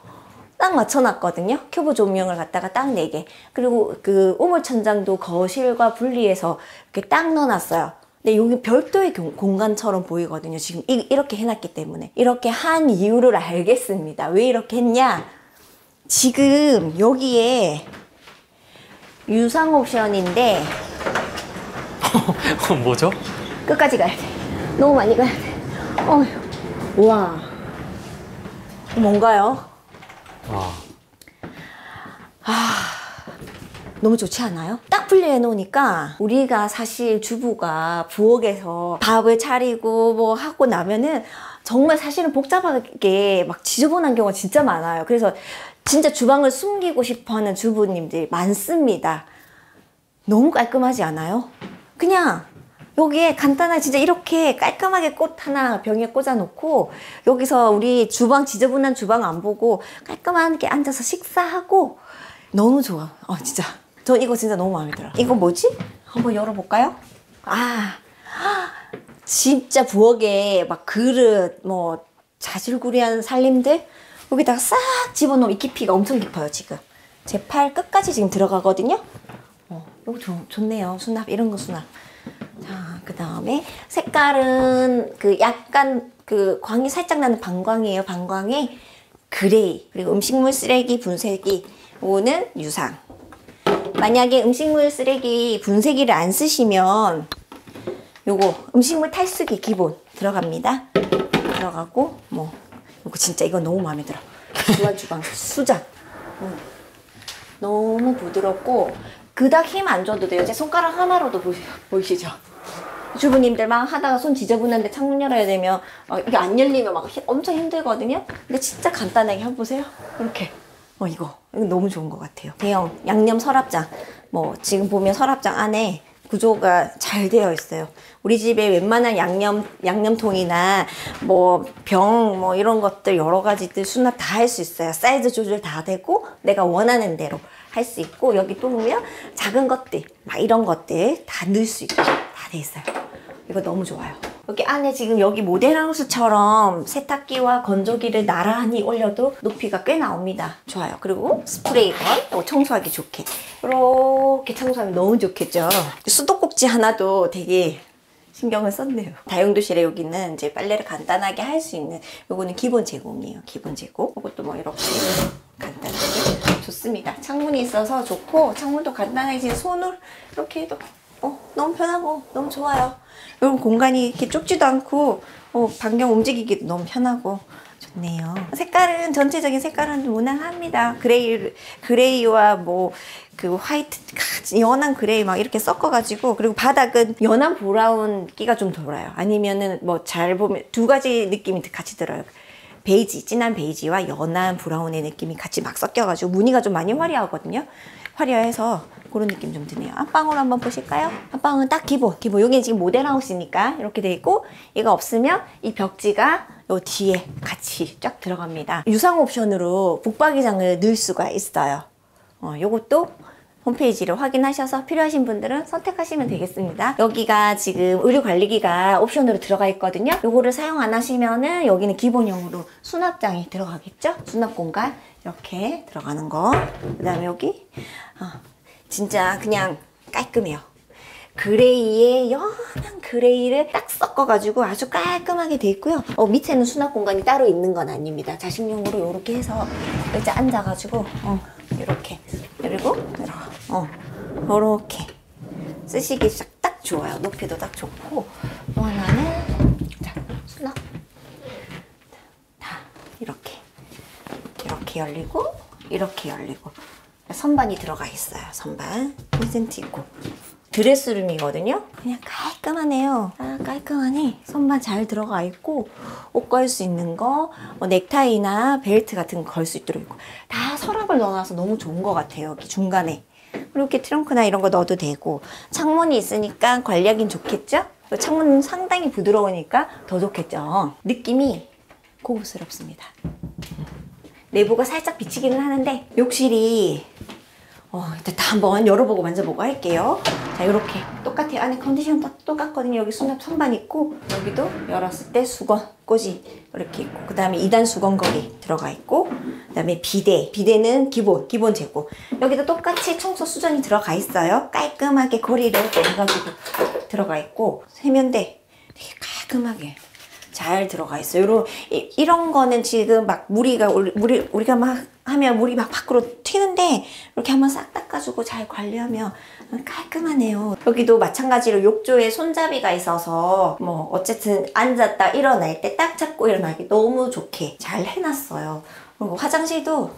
딱 맞춰놨거든요. 큐브 조명을 갖다가 딱 4개. 그리고 그 우물 천장도 거실과 분리해서 이렇게 딱 넣어놨어요. 근데 여기 별도의 공- 공간처럼 보이거든요. 지금 이, 이렇게 해놨기 때문에. 이렇게 한 이유를 알겠습니다. 왜 이렇게 했냐? 지금 여기에 유상 옵션인데 뭐죠? 끝까지 가야 돼. 너무 많이 가야 돼. 어휴. 우와. 뭔가요? 와. 너무 좋지 않아요? 딱 분리해 놓으니까 우리가 사실 주부가 부엌에서 밥을 차리고 뭐 하고 나면은 정말 사실은 복잡하게 막 지저분한 경우가 진짜 많아요. 그래서 진짜 주방을 숨기고 싶어 하는 주부님들이 많습니다. 너무 깔끔하지 않아요? 그냥 여기에 간단하게 진짜 이렇게 깔끔하게 꽃 하나 병에 꽂아놓고 여기서 우리 주방 지저분한 주방 안 보고 깔끔하게 앉아서 식사하고 너무 좋아. 어 진짜 저 이거 진짜 너무 마음에 들어. 이거 뭐지? 한번 열어볼까요? 아 진짜 부엌에 막 그릇 뭐 자질구리한 살림들 여기다가 싹 집어넣으면 이 깊이가 엄청 깊어요 지금. 제 팔 끝까지 지금 들어가거든요? 어, 이거 좋, 좋네요. 수납 이런 거 수납. 자그 다음에 색깔은 그 약간 그 광이 살짝 나는 반광이에요 반광에 그레이 그리고 음식물 쓰레기 분쇄기. 요거는 유상. 만약에 음식물 쓰레기 분쇄기를 안 쓰시면 요거 음식물 탈수기 기본 들어갑니다. 들어가고 뭐 요거 진짜 이거 너무 마음에 들어. 주방 주방 수장. 음. 너무 부드럽고 그닥 힘 안 줘도 돼요. 제 손가락 하나로도 보시, 보이시죠? 주부님들 막 하다가 손 지저분한데 창문 열어야 되면 어, 이게 안 열리면 막 히- 엄청 힘들거든요. 근데 진짜 간단하게 해보세요. 이렇게. 어 이거 이거 너무 좋은 것 같아요. 대형 양념 서랍장. 뭐 지금 보면 서랍장 안에 구조가 잘 되어 있어요. 우리 집에 웬만한 양념 양념통이나 뭐 병 뭐 이런 것들 여러 가지들 수납 다 할 수 있어요. 사이즈 조절 다 되고 내가 원하는 대로 할 수 있고 여기 또 보면 작은 것들 막 이런 것들 다 넣을 수 있고 다돼 있어요. 이거 너무 좋아요. 여기 안에 지금 여기 모델하우스처럼 세탁기와 건조기를 나란히 올려도 높이가 꽤 나옵니다. 좋아요. 그리고 스프레이건 청소하기 좋게 이렇게 청소하면 너무 좋겠죠. 수도꼭지 하나도 되게 신경을 썼네요. 다용도실에 여기는 이제 빨래를 간단하게 할 수 있는 요거는 기본 제공이에요. 기본 제공. 이것도 뭐 이렇게 간단하게 좋습니다. 창문이 있어서 좋고 창문도 간단하게 손으로 이렇게 해도 어, 너무 편하고 너무 좋아요. 이런 공간이 이렇게 좁지도 않고 어, 반경 움직이기도 너무 편하고 좋네요. 색깔은 전체적인 색깔은 무난합니다. 그레이 그레이와 뭐 그 화이트 연한 그레이 막 이렇게 섞어가지고 그리고 바닥은 연한 브라운 끼가 좀 돌아요. 아니면은 뭐 잘 보면 두 가지 느낌이 같이 들어요. 베이지, 진한 베이지와 연한 브라운의 느낌이 같이 막 섞여가지고 무늬가 좀 많이 화려하거든요. 화려해서 그런 느낌 좀 드네요. 안방으로 한번 보실까요? 안방은 딱 기본, 기본. 여기 지금 모델하우스니까 이렇게 돼 있고 얘가 없으면 이 벽지가 요 뒤에 같이 쫙 들어갑니다. 유상 옵션으로 붙박이장을 넣을 수가 있어요. 어, 요것도 홈페이지를 확인하셔서 필요하신 분들은 선택하시면 되겠습니다. 여기가 지금 의류관리기가 옵션으로 들어가 있거든요. 요거를 사용 안 하시면은 여기는 기본형으로 수납장이 들어가겠죠? 수납 공간 이렇게 들어가는 거. 그 다음에 여기 어, 진짜 그냥 깔끔해요. 그레이에 연한 그레이를 딱 섞어가지고 아주 깔끔하게 돼 있고요. 어, 밑에는 수납 공간이 따로 있는 건 아닙니다. 자식용으로 이렇게 해서 이제 앉아가지고 어, 이렇게 그리고 어, 이렇게 쓰시기 딱, 딱 좋아요. 높이도 딱 좋고 또 하나는 자 수납 다 이렇게 이렇게 열리고 이렇게 열리고 선반이 들어가 있어요. 선반 콘센트 있고 드레스룸이거든요. 그냥 깔끔하네요. 아, 깔끔하니 선반 잘 들어가 있고 옷 걸 수 있는 거, 뭐 넥타이나 벨트 같은 거 걸 수 있도록 있고 다 서랍을 넣어놔서 너무 좋은 것 같아요. 여기 중간에 이렇게 트렁크나 이런 거 넣어도 되고 창문이 있으니까 관리하긴 좋겠죠? 창문 상당히 부드러우니까 더 좋겠죠. 느낌이 고급스럽습니다. 내부가 살짝 비치기는 하는데 욕실이 어, 일단 다 한번 열어보고 만져보고 할게요. 자, 이렇게 똑같아요. 안에 컨디션 다 똑같거든요. 여기 수납 선반 있고 여기도 열었을 때 수건 꽂이 이렇게 있고 그 다음에 2단 수건거리 들어가 있고 그 다음에 비데 비데는 기본 기본 재고 여기도 똑같이 청소 수전이 들어가 있어요. 깔끔하게 거리를 해가지고 들어가 있고 세면대 되게 깔끔하게 잘 들어가 있어요. 요런, 이, 이런 거는 지금 막 무리가, 올- 무리, 우리가 막 하면 물이 막 밖으로 튀는데 이렇게 한번 싹 닦아주고 잘 관리하면 깔끔하네요. 여기도 마찬가지로 욕조에 손잡이가 있어서 뭐 어쨌든 앉았다 일어날 때 딱 잡고 일어나기 너무 좋게 잘 해놨어요. 그리고 화장실도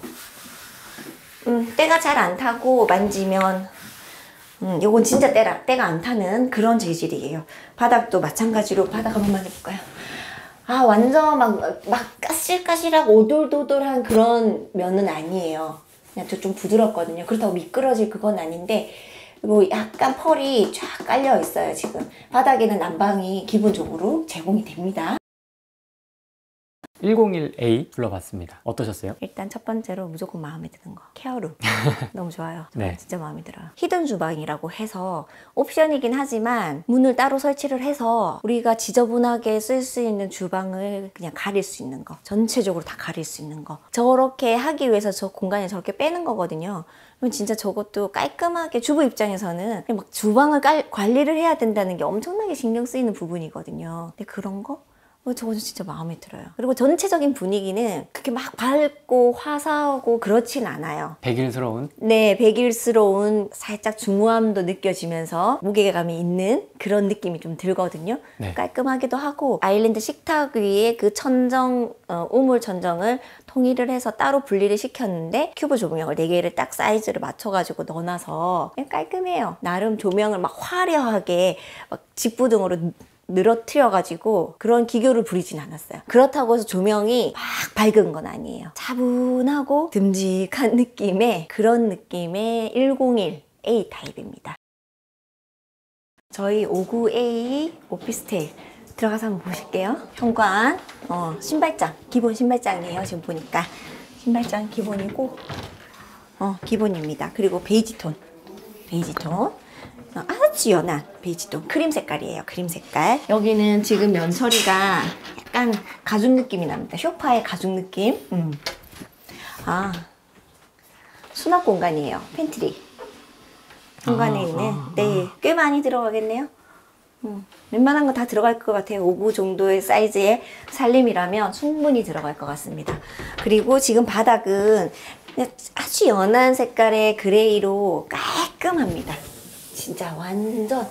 음, 때가 잘 안 타고 만지면 음, 요건 진짜 때라, 때가 안 타는 그런 재질이에요. 바닥도 마찬가지로 바닥 한번 만져볼까요? 아, 완전 막, 막 까실까실하고 오돌도돌한 그런 면은 아니에요. 그냥 저좀 부드럽거든요. 그렇다고 미끄러질 그건 아닌데, 뭐 약간 펄이 쫙 깔려 있어요, 지금. 바닥에는 난방이 기본적으로 제공이 됩니다. 101A 불러봤습니다. 어떠셨어요? 일단 첫 번째로 무조건 마음에 드는 거. 케어룸 너무 좋아요. 네. 진짜 마음에 들어요. 히든 주방이라고 해서 옵션이긴 하지만 문을 따로 설치를 해서 우리가 지저분하게 쓸 수 있는 주방을 그냥 가릴 수 있는 거. 전체적으로 다 가릴 수 있는 거. 저렇게 하기 위해서 저 공간을 저렇게 빼는 거거든요. 그럼 진짜 저것도 깔끔하게 주부 입장에서는 막 주방을 깔- 관리를 해야 된다는 게 엄청나게 신경 쓰이는 부분이거든요. 근데 그런 거 어, 저거 진짜 마음에 들어요. 그리고 전체적인 분위기는 그렇게 막 밝고 화사하고 그렇진 않아요. 백일스러운 네, 백일스러운 살짝 중후함도 느껴지면서 무게감이 있는 그런 느낌이 좀 들거든요. 네. 깔끔하기도 하고 아일랜드 식탁 위에 그 천정 어, 우물 천정을 통일을 해서 따로 분리를 시켰는데 큐브 조명을 4개를 딱 사이즈를 맞춰가지고 넣어놔서 깔끔해요. 나름 조명을 막 화려하게 막 직부등으로 늘어뜨려가지고 그런 기교를 부리진 않았어요. 그렇다고 해서 조명이 막 밝은 건 아니에요. 차분하고 듬직한 느낌의 그런 느낌의 101A 타입입니다. 저희 59A 오피스텔 들어가서 한번 보실게요. 현관, 어, 신발장, 기본 신발장이에요. 지금 보니까. 신발장 기본이고, 어, 기본입니다. 그리고 베이지 톤. 베이지 톤. 어, 아주 연한 베이지도 크림 색깔이에요. 크림 색깔. 여기는 지금 면 처리가 약간 가죽 느낌이 납니다. 쇼파의 가죽 느낌. 음. 아, 수납 공간이에요. 팬트리. 공간에 아, 있는. 아, 네, 꽤 많이 들어가겠네요. 음, 웬만한 거 다 들어갈 것 같아요. 5구 정도의 사이즈의 살림이라면 충분히 들어갈 것 같습니다. 그리고 지금 바닥은 아주 연한 색깔의 그레이로 깔끔합니다. 진짜 완전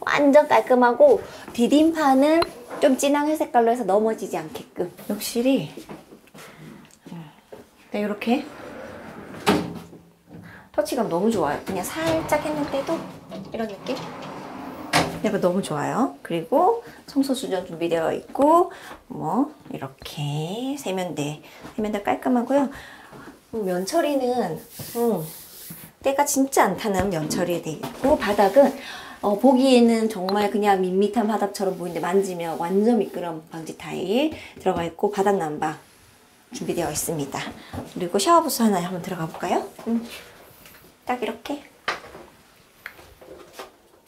완전 깔끔하고 디딤판은 좀 진한 회색깔로 해서 넘어지지 않게끔 욕실이 음, 네, 이렇게 터치감 너무 좋아요. 그냥 살짝 했는데도 이런 느낌? 이거 너무 좋아요. 그리고 청소 수전 준비되어 있고, 뭐, 이렇게 세면대. 세면대 깔끔하고요. 음, 면처리는, 음, 때가 진짜 안 타는 면처리 돼 있고, 바닥은, 어, 보기에는 정말 그냥 밋밋한 바닥처럼 보이는데 만지면 완전 미끄럼 방지 타일 들어가 있고, 바닥 난방 준비되어 있습니다. 그리고 샤워부스 하나 한번 들어가 볼까요? 음, 딱 이렇게.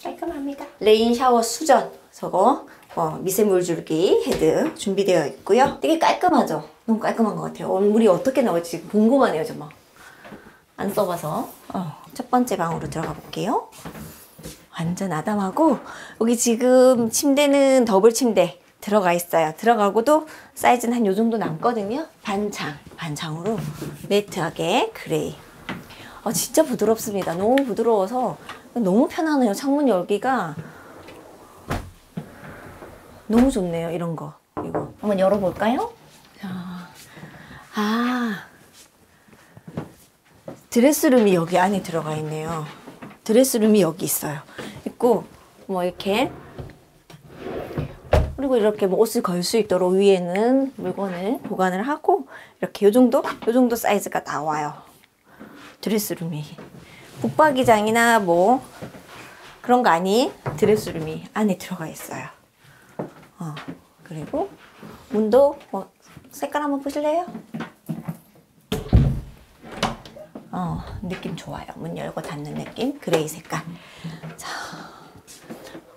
깔끔합니다. 레인 샤워 수전 저거 어, 미세물 줄기 헤드 준비되어 있고요. 되게 깔끔하죠? 너무 깔끔한 것 같아요. 어, 물이 어떻게 나올지 궁금하네요, 정말. 안 써봐서. 어, 첫 번째 방으로 들어가 볼게요. 완전 아담하고 여기 지금 침대는 더블 침대 들어가 있어요. 들어가고도 사이즈는 한 요 정도 남거든요. 반창, 반창으로 매트하게 그레이. 아, 진짜 부드럽습니다. 너무 부드러워서 너무 편하네요. 창문 열기가 너무 좋네요. 이런 거. 이거 한번 열어볼까요? 자, 아 드레스룸이 여기 안에 들어가 있네요. 드레스룸이 여기 있어요. 있고 뭐 이렇게 그리고 이렇게 뭐 옷을 걸 수 있도록 위에는 물건을 보관을 하고 이렇게 요 정도 요 정도 사이즈가 나와요. 드레스룸이 붙박이장이나 뭐 그런 거 아닌 드레스룸이 안에 들어가 있어요. 어, 그리고 문도 뭐 색깔 한번 보실래요? 어, 느낌 좋아요. 문 열고 닫는 느낌. 그레이 색깔. 자,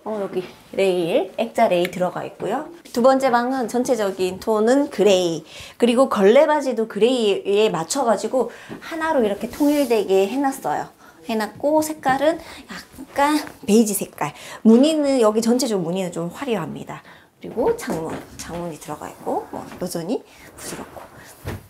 어, 여기 레일, 액자 레일 들어가 있고요. 두 번째 방은 전체적인 톤은 그레이. 그리고 걸레 바지도 그레이에 맞춰가지고 하나로 이렇게 통일되게 해놨어요. 해놨고 색깔은 약간 베이지 색깔. 무늬는 여기 전체적으로 무늬는 좀 화려합니다. 그리고 창문, 창문이 들어가 있고 뭐 여전히 부드럽고.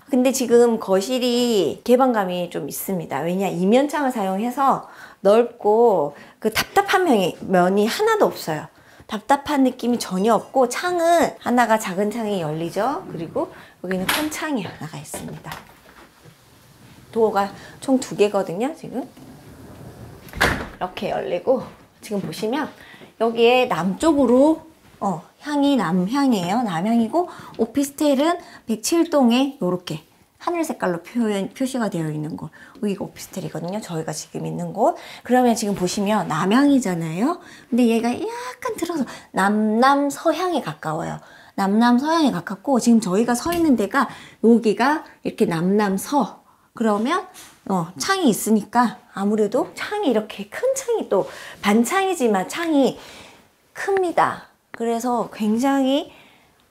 근데 지금 거실이 개방감이 좀 있습니다. 왜냐 이면창을 사용해서 넓고 그 답답한 면이, 면이 하나도 없어요. 답답한 느낌이 전혀 없고 창은 하나가 작은 창이 열리죠. 그리고 여기는 큰 창이 하나가 있습니다. 도어가 총 두 개거든요. 지금 이렇게 열리고 지금 보시면 여기에 남쪽으로 어, 향이 남향이에요. 남향이고 오피스텔은 107동에 이렇게 하늘 색깔로 표현, 표시가 되어 있는 곳. 여기가 오피스텔이거든요. 저희가 지금 있는 곳. 그러면 지금 보시면 남향이잖아요. 근데 얘가 약간 들어서 남남 서향에 가까워요. 남남 서향에 가깝고 지금 저희가 서 있는 데가 여기가 이렇게 남남 서. 그러면 어, 창이 있으니까 아무래도 창이 이렇게 큰 창이 또 반창이지만 창이 큽니다. 그래서 굉장히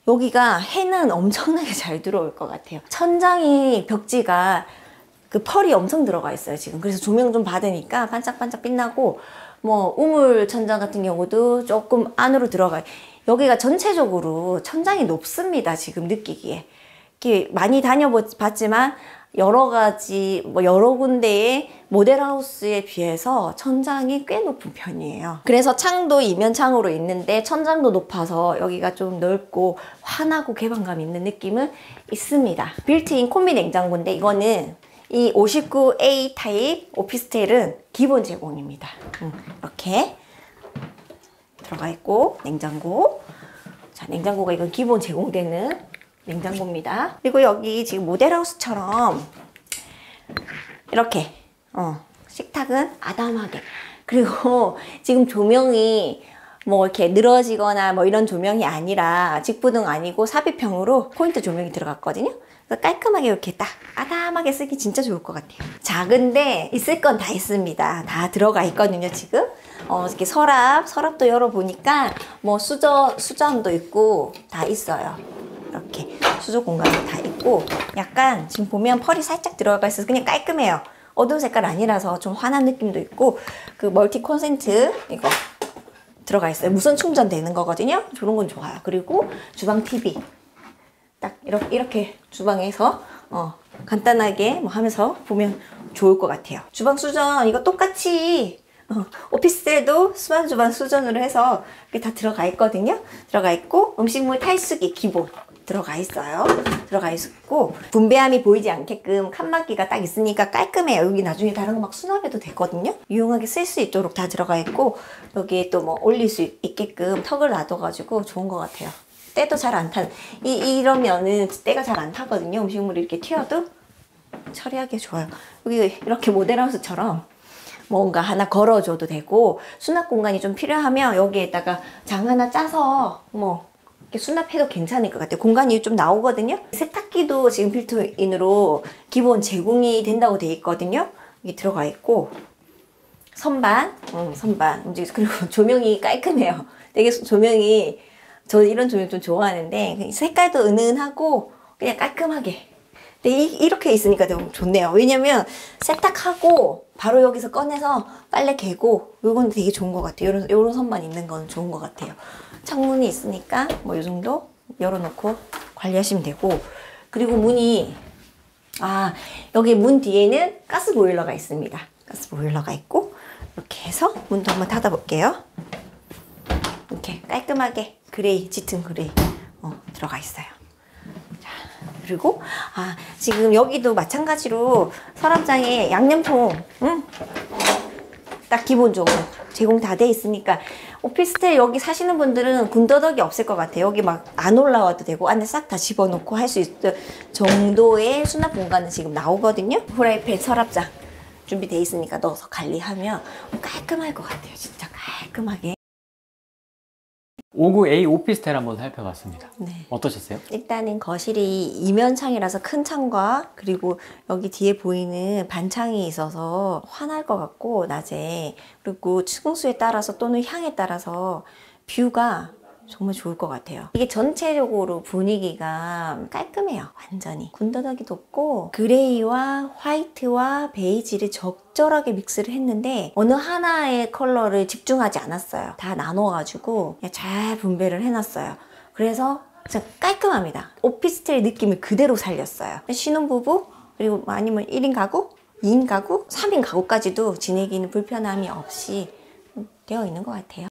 여기가 해는 엄청나게 잘 들어올 것 같아요. 천장이 벽지가 그 펄이 엄청 들어가 있어요, 지금. 그래서 조명 좀 받으니까 반짝반짝 빛나고, 뭐, 우물 천장 같은 경우도 조금 안으로 들어가요. 여기가 전체적으로 천장이 높습니다, 지금 느끼기에. 많이 다녀봤지만, 여러 가지, 뭐, 여러 군데의 모델하우스에 비해서 천장이 꽤 높은 편이에요. 그래서 창도 이면창으로 있는데 천장도 높아서 여기가 좀 넓고 환하고 개방감 있는 느낌은 있습니다. 빌트인 콤비 냉장고인데 이거는 이 59A 타입 오피스텔은 기본 제공입니다. 음, 이렇게 들어가 있고 냉장고. 자, 냉장고가 이건 기본 제공되는 냉장고입니다. 그리고 여기 지금 모델하우스처럼 이렇게 어, 식탁은 아담하게 그리고 지금 조명이 뭐 이렇게 늘어지거나 뭐 이런 조명이 아니라 직부등 아니고 삽입형으로 포인트 조명이 들어갔거든요. 그래서 깔끔하게 이렇게 딱 아담하게 쓰기 진짜 좋을 것 같아요. 작은데 있을 건 다 있습니다. 다 들어가 있거든요, 지금. 어, 이렇게 서랍, 서랍도 열어보니까 뭐 수저, 수전도 있고 다 있어요. 이렇게 수저 공간도 다 있고 약간 지금 보면 펄이 살짝 들어가 있어서 그냥 깔끔해요. 어두운 색깔 아니라서 좀 환한 느낌도 있고 그 멀티 콘센트 이거 들어가 있어요. 무선 충전되는 거거든요. 그런 건 좋아요. 그리고 주방 TV 딱 이렇게, 이렇게 주방에서 어, 간단하게 뭐 하면서 보면 좋을 것 같아요. 주방 수전 이거 똑같이 어, 오피스텔도 수반 주방 수전으로 해서 이게 다 들어가 있거든요. 들어가 있고 음식물 탈수기 기본 들어가 있어요. 들어가 있고 분배함이 보이지 않게끔 칸막이가 딱 있으니까 깔끔해요. 여기 나중에 다른 거 막 수납해도 되거든요. 유용하게 쓸 수 있도록 다 들어가 있고 여기에 또 뭐 올릴 수 있게끔 턱을 놔둬가지고 좋은 것 같아요. 때도 잘 안 탄. 이 이러면은 때가 잘 안 타거든요. 음식물이 이렇게 튀어도 처리하기 좋아요. 여기 이렇게 모델하우스처럼 뭔가 하나 걸어줘도 되고 수납 공간이 좀 필요하면 여기에다가 장 하나 짜서 뭐 수납해도 괜찮을 것 같아요. 공간이 좀 나오거든요. 세탁기도 지금 필터인으로 기본 제공이 된다고 돼 있거든요. 이게 들어가 있고 선반, 음, 선반 움직이 그리고 조명이 깔끔해요. 되게 조명이 저 이런 조명 좀 좋아하는데 색깔도 은은하고 그냥 깔끔하게. 근데 이, 이렇게 있으니까 너무 좋네요. 왜냐면 세탁하고 바로 여기서 꺼내서 빨래 개고 이건 되게 좋은 것 같아요. 이런 이런 선반 있는 건 좋은 것 같아요. 창문이 있으니까 뭐 이 정도 열어놓고 관리하시면 되고 그리고 문이 아 여기 문 뒤에는 가스 보일러가 있습니다. 가스 보일러가 있고 이렇게 해서 문도 한번 닫아 볼게요. 이렇게 깔끔하게 그레이 짙은 그레이 어, 들어가 있어요. 자, 그리고 아 지금 여기도 마찬가지로 서랍장에 양념통 응? 딱 기본적으로 제공 다 돼 있으니까 오피스텔 여기 사시는 분들은 군더더기 없을 것 같아요. 여기 막 안 올라와도 되고 안에 싹 다 집어넣고 할 수 있을 정도의 수납 공간은 지금 나오거든요. 후라이팬 서랍장 준비돼 있으니까 넣어서 관리하면 깔끔할 것 같아요. 진짜 깔끔하게. 59A 오피스텔 한번 살펴봤습니다. 네. 어떠셨어요? 일단은 거실이 이면 창이라서 큰 창과 그리고 여기 뒤에 보이는 반창이 있어서 환할 것 같고 낮에 그리고 층수에 따라서 또는 향에 따라서 뷰가 정말 좋을 것 같아요. 이게 전체적으로 분위기가 깔끔해요. 완전히. 군더더기도 없고 그레이와 화이트와 베이지를 적절하게 믹스를 했는데 어느 하나의 컬러를 집중하지 않았어요. 다 나눠가지고 잘 분배를 해놨어요. 그래서 진짜 깔끔합니다. 오피스텔 느낌을 그대로 살렸어요. 신혼부부 그리고 뭐 아니면 1인 가구, 2인 가구, 3인 가구까지도 지내기는 불편함이 없이 되어 있는 것 같아요.